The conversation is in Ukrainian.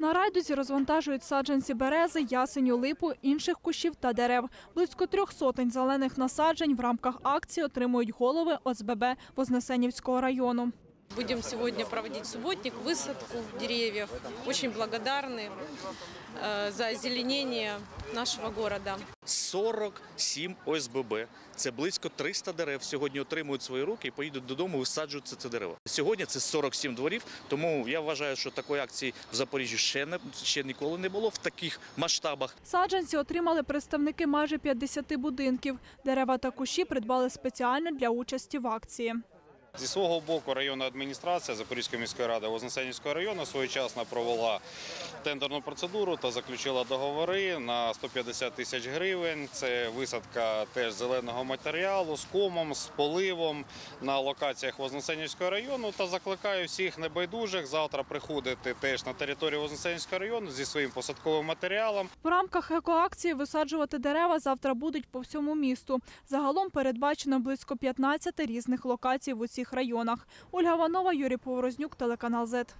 На райдузі розвантажують саджанці берези, ясеню, липу, інших кущів та дерев. Близько трьох сотень зелених насаджень в рамках акції отримують голови ОСББ Вознесенівського району. Будем сегодня проводить субботник, высадку деревьев. Очень благодарны э, за озеленение нашего города. 47 ОСББ. Це близько 300 дерев. Сьогодні отримують свої руки і поїдуть додому, висаджують це, це дерево. Сьогодні це 47 дворів. Тому я вважаю, що такої акції в Запоріжжі ще не ще ніколи не було в таких масштабах. Саджанці отримали представники майже 50 будинків. Дерева та кущі придбали спеціально для участі в акції. Зі свого боку районна адміністрація Запорізької міської ради Вознесенівського району своєчасно провела тендерну процедуру та заключила договори на 150 тисяч гривень. Це висадка теж зеленого матеріалу з комом, з поливом на локаціях Вознесенівського району. Та закликаю всіх небайдужих завтра приходити теж на територію Вознесенівського району зі своїм посадковим матеріалом. В рамках екоакції висаджувати дерева завтра будуть по всьому місту. Загалом передбачено близько 15 різних локацій в усіх районах. Ольга Ванова, Юрій Поворознюк, телеканал ЗЕТ.